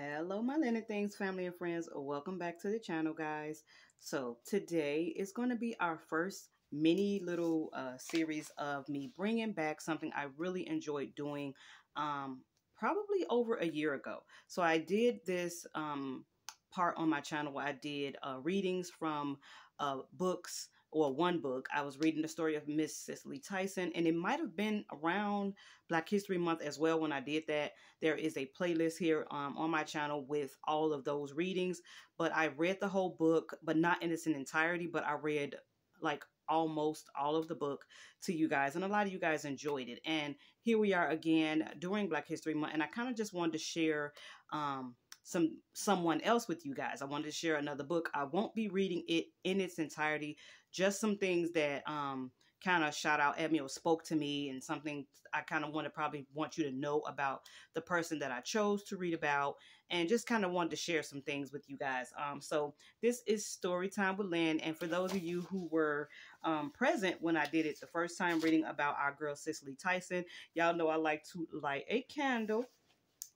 Hello, my Lynn N Things family and friends. Welcome back to the channel, guys. So today is going to be our first mini little uh, series of me bringing back something I really enjoyed doing um, probably over a year ago. So I did this um, part on my channel where I did uh, readings from uh, books or one book. I was reading the story of Miss Cicely Tyson, and it might have been around Black History Month as well when I did that. There is a playlist here um, on my channel with all of those readings, but I read the whole book, but not in its entirety, but I read like almost all of the book to you guys and a lot of you guys enjoyed it and here we are again during black history month and i kind of just wanted to share um, some someone else with you guys i wanted to share another book i won't be reading it in its entirety just some things that um, kind of shout out at me or spoke to me and something I kind of want to probably want you to know about the person that I chose to read about and just kind of wanted to share some things with you guys. Um, so this is story time with Lynn. And for those of you who were um, present when I did it the first time reading about our girl Cicely Tyson, y'all know I like to light a candle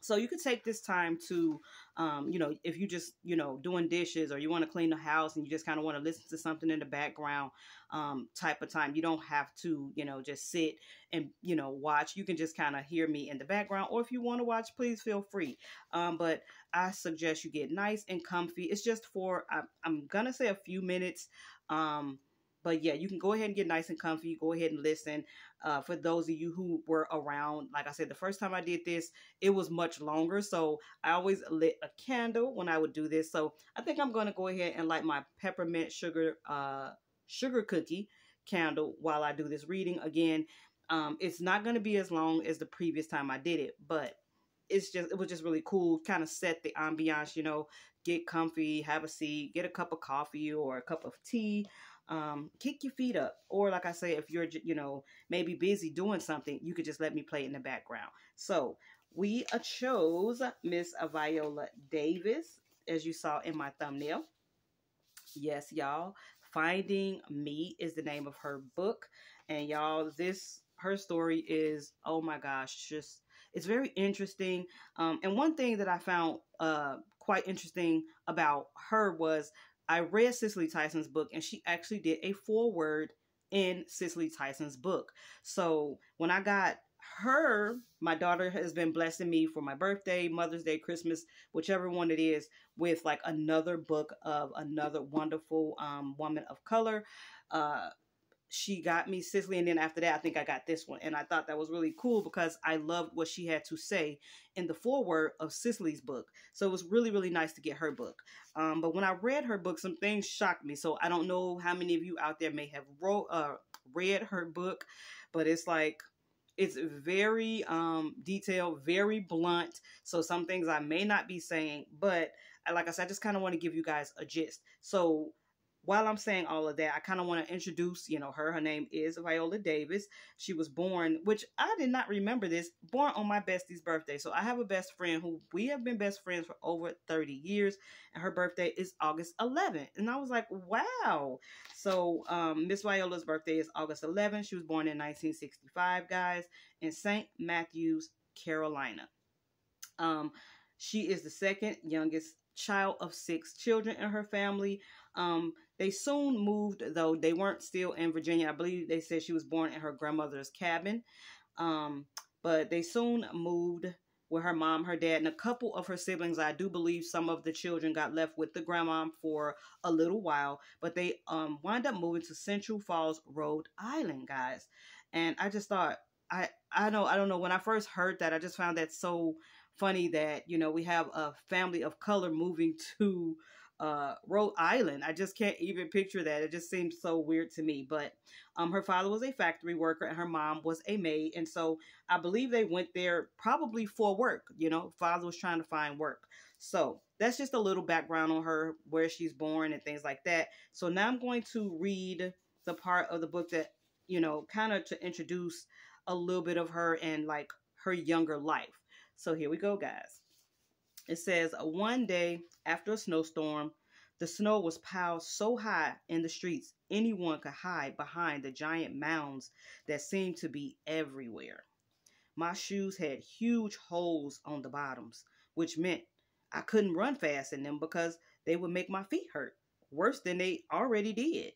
so you could take this time to, um, you know, if you just, you know, doing dishes or you want to clean the house and you just kind of want to listen to something in the background um, type of time. You don't have to, you know, just sit and, you know, watch. You can just kind of hear me in the background. Or if you want to watch, please feel free. Um, but I suggest you get nice and comfy. It's just for, I, I'm going to say a few minutes. Um, but yeah, you can go ahead and get nice and comfy. Go ahead and listen. Uh, for those of you who were around, like I said, the first time I did this, it was much longer. So I always lit a candle when I would do this. So I think I'm going to go ahead and light my peppermint sugar uh, sugar cookie candle while I do this reading. Again, um, it's not going to be as long as the previous time I did it, but it's just it was just really cool kind of set the ambiance you know get comfy have a seat get a cup of coffee or a cup of tea um, kick your feet up. Or like I say, if you're, you know, maybe busy doing something, you could just let me play in the background. So we chose Miss Viola Davis, as you saw in my thumbnail. Yes, y'all. Finding Me is the name of her book. And y'all, this, her story is, oh my gosh, just, it's very interesting. Um, and one thing that I found uh, quite interesting about her was I read Cicely Tyson's book and she actually did a foreword in Cicely Tyson's book. So when I got her, my daughter has been blessing me for my birthday, Mother's Day, Christmas, whichever one it is, with like another book of another wonderful um, woman of color. Uh, she got me Cicely, and then after that, I think I got this one, and I thought that was really cool because I loved what she had to say in the foreword of Cicely's book. So it was really, really nice to get her book. Um, but when I read her book, some things shocked me. So I don't know how many of you out there may have wrote, uh, read her book, but it's like it's very um, detailed, very blunt. So some things I may not be saying, but like I said, I just kind of want to give you guys a gist. So while I'm saying all of that, I kind of want to introduce, you know, her. Her name is Viola Davis. She was born, which I did not remember this, born on my bestie's birthday. So I have a best friend who we have been best friends for over 30 years, and her birthday is August 11th. And I was like, wow. So um, Miss Viola's birthday is August 11th. She was born in 1965, guys, in St. Matthews, Carolina. Um, she is the second youngest child of six children in her family. Um, they soon moved, though they weren't still in Virginia. I believe they said she was born in her grandmother's cabin. Um, but they soon moved with her mom, her dad, and a couple of her siblings. I do believe some of the children got left with the grandma for a little while, but they um, wind up moving to Central Falls, Rhode Island, guys. And I just thought, I I know I don't know when I first heard that, I just found that so funny that you know we have a family of color moving to uh, Rhode Island. I just can't even picture that. It just seems so weird to me. But um, her father was a factory worker and her mom was a maid. And so I believe they went there probably for work. You know, father was trying to find work. So that's just a little background on her, where she's born and things like that. So now I'm going to read the part of the book that, you know, kind of to introduce a little bit of her and like her younger life. So here we go, guys. It says, one day after a snowstorm, the snow was piled so high in the streets anyone could hide behind the giant mounds that seemed to be everywhere. My shoes had huge holes on the bottoms, which meant I couldn't run fast in them because they would make my feet hurt, worse than they already did.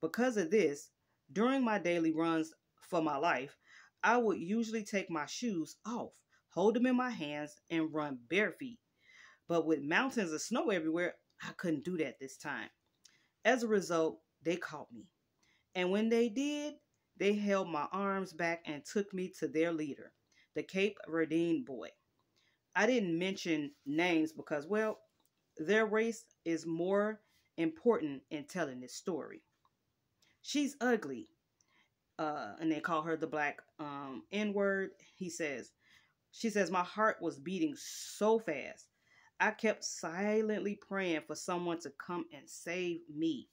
Because of this, during my daily runs for my life, I would usually take my shoes off, hold them in my hands, and run bare feet. But with mountains of snow everywhere, I couldn't do that this time. As a result, they caught me. And when they did, they held my arms back and took me to their leader, the Cape Verdean boy. I didn't mention names because, well, their race is more important in telling this story. She's ugly. Uh, and they call her the black um, N word. He says, she says, my heart was beating so fast. I kept silently praying for someone to come and save me.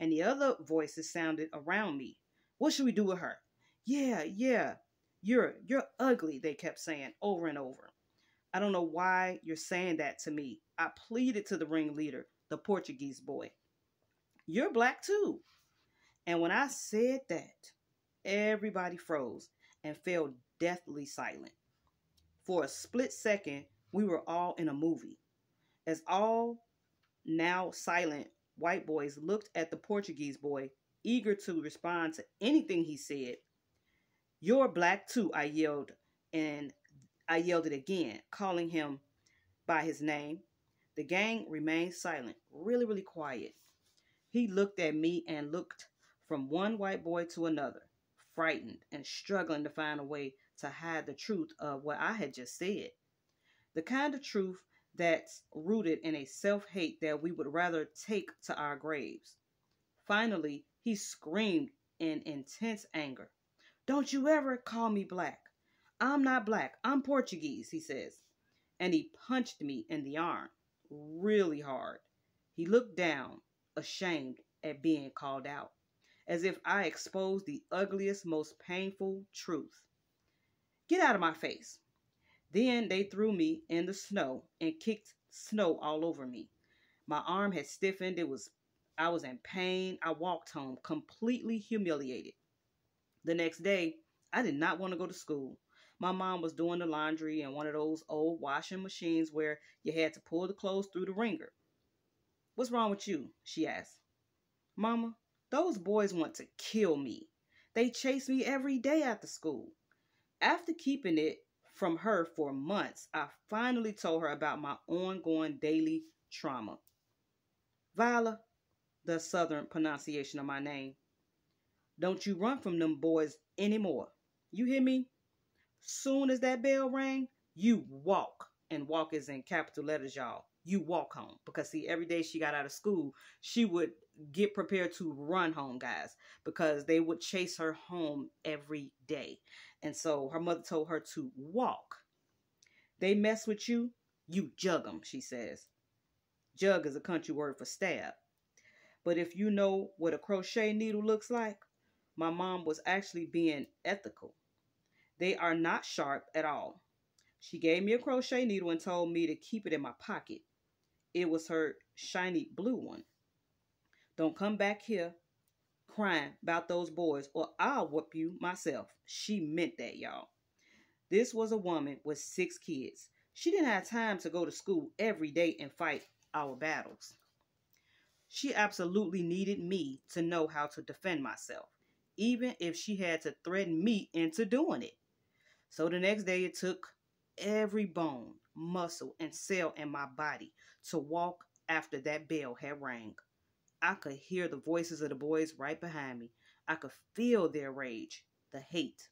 And the other voices sounded around me. What should we do with her? Yeah, yeah. You're you're ugly, they kept saying over and over. I don't know why you're saying that to me. I pleaded to the ringleader, the Portuguese boy. You're black too. And when I said that, everybody froze and fell deathly silent. For a split second, we were all in a movie. As all now silent white boys looked at the Portuguese boy, eager to respond to anything he said. You're black too, I yelled, and I yelled it again, calling him by his name. The gang remained silent, really, really quiet. He looked at me and looked from one white boy to another, frightened and struggling to find a way to hide the truth of what I had just said. The kind of truth that's rooted in a self hate that we would rather take to our graves. Finally, he screamed in intense anger. Don't you ever call me black. I'm not black. I'm Portuguese, he says. And he punched me in the arm really hard. He looked down, ashamed at being called out, as if I exposed the ugliest, most painful truth. Get out of my face. Then they threw me in the snow and kicked snow all over me. My arm had stiffened. It was I was in pain. I walked home completely humiliated. The next day, I did not want to go to school. My mom was doing the laundry in one of those old washing machines where you had to pull the clothes through the wringer. What's wrong with you? she asked. Mama, those boys want to kill me. They chase me every day after school. After keeping it from her for months, I finally told her about my ongoing daily trauma. Viola, the southern pronunciation of my name, don't you run from them boys anymore. You hear me? Soon as that bell rang, you walk. And walk is in capital letters, y'all. You walk home. Because see, every day she got out of school, she would get prepared to run home, guys, because they would chase her home every day. And so her mother told her to walk. They mess with you, you jug them, she says. Jug is a country word for stab. But if you know what a crochet needle looks like, my mom was actually being ethical. They are not sharp at all. She gave me a crochet needle and told me to keep it in my pocket. It was her shiny blue one. Don't come back here crying about those boys or I'll whoop you myself. She meant that, y'all. This was a woman with six kids. She didn't have time to go to school every day and fight our battles. She absolutely needed me to know how to defend myself, even if she had to threaten me into doing it. So the next day, it took every bone, muscle, and cell in my body to walk after that bell had rang. I could hear the voices of the boys right behind me. I could feel their rage, the hate.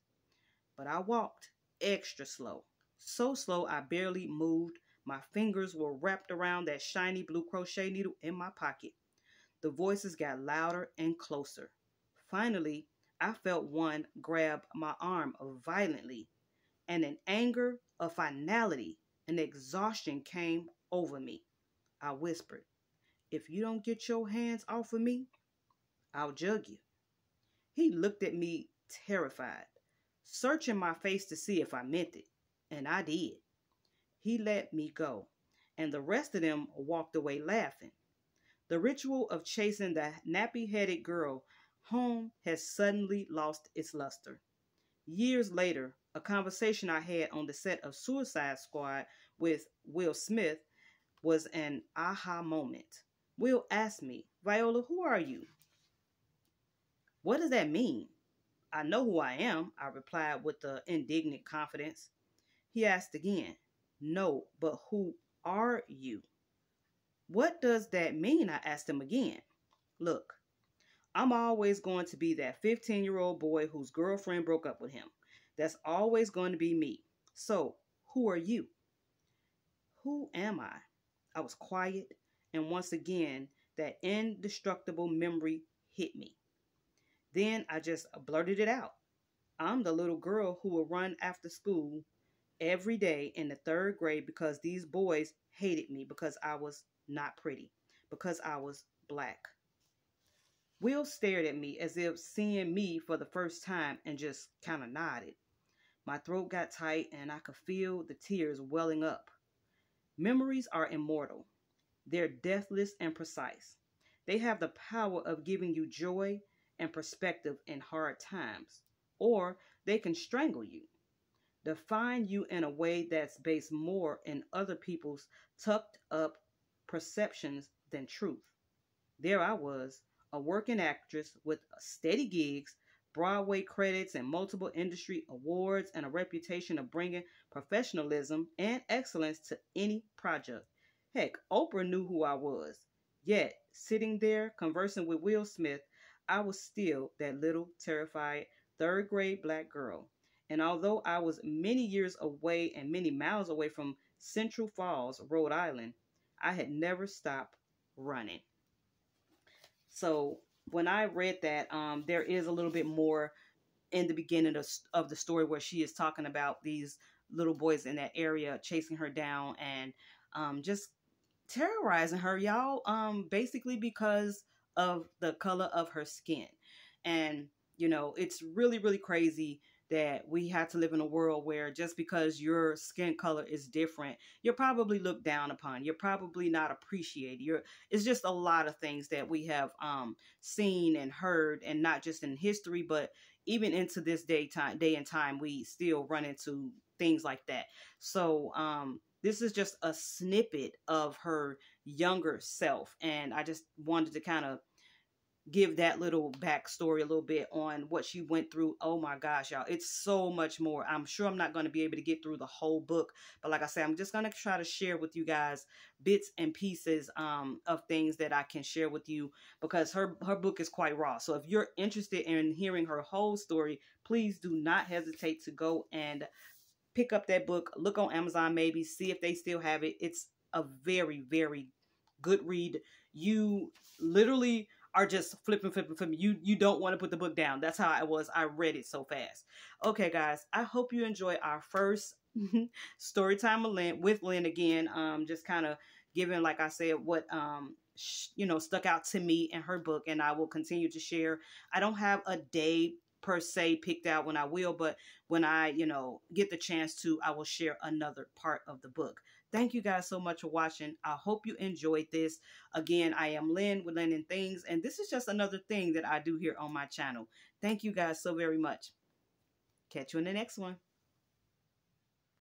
But I walked extra slow. So slow I barely moved. My fingers were wrapped around that shiny blue crochet needle in my pocket. The voices got louder and closer. Finally, I felt one grab my arm violently and an anger, a finality, an exhaustion came over me. I whispered, If you don't get your hands off of me, I'll jug you. He looked at me terrified, searching my face to see if I meant it, and I did. He let me go, and the rest of them walked away laughing. The ritual of chasing the nappy headed girl home has suddenly lost its luster. Years later, a conversation I had on the set of Suicide Squad with Will Smith, was an aha moment. Will asked me, Viola, who are you? What does that mean? I know who I am, I replied with the indignant confidence. He asked again, No, but who are you? What does that mean? I asked him again. Look, I'm always going to be that 15 year old boy whose girlfriend broke up with him. That's always going to be me. So, who are you? Who am I? I was quiet, and once again, that indestructible memory hit me. Then I just blurted it out. I'm the little girl who would run after school every day in the third grade because these boys hated me because I was not pretty, because I was black. Will stared at me as if seeing me for the first time and just kind of nodded. My throat got tight and I could feel the tears welling up. Memories are immortal. They're deathless and precise. They have the power of giving you joy and perspective in hard times, or they can strangle you, define you in a way that's based more in other people's tucked up perceptions than truth. There I was, a working actress with steady gigs, Broadway credits, and multiple industry awards, and a reputation of bringing professionalism and excellence to any project. Heck, Oprah knew who I was. Yet, sitting there conversing with Will Smith, I was still that little terrified third grade black girl. And although I was many years away and many miles away from Central Falls, Rhode Island, I had never stopped running. So when I read that, um, there is a little bit more in the beginning of, of the story where she is talking about these little boys in that area chasing her down and um, just terrorizing her, y'all. Um, basically because of the color of her skin, and you know it's really really crazy that we have to live in a world where just because your skin color is different, you're probably looked down upon. You're probably not appreciated. You're it's just a lot of things that we have um seen and heard and not just in history but even into this day time day and time we still run into things like that. So um this is just a snippet of her younger self and I just wanted to kind of give that little backstory a little bit on what she went through. Oh my gosh, y'all, it's so much more. I'm sure I'm not going to be able to get through the whole book, but like I said, I'm just going to try to share with you guys bits and pieces um, of things that I can share with you because her her book is quite raw. So if you're interested in hearing her whole story, please do not hesitate to go and pick up that book. Look on Amazon, maybe see if they still have it. It's a very very good read. You literally are just flipping, flipping, flipping. You you don't want to put the book down. That's how I was. I read it so fast. Okay, guys. I hope you enjoy our first story time with Lynn, with Lynn again. Um, just kind of giving, like I said, what um you know stuck out to me in her book, and I will continue to share. I don't have a day per se picked out when I will, but when I, you know, get the chance to, I will share another part of the book. Thank you guys so much for watching. I hope you enjoyed this. Again, I am Lynn with Lynn and Things, and this is just another thing that I do here on my channel. Thank you guys so very much. Catch you in the next one.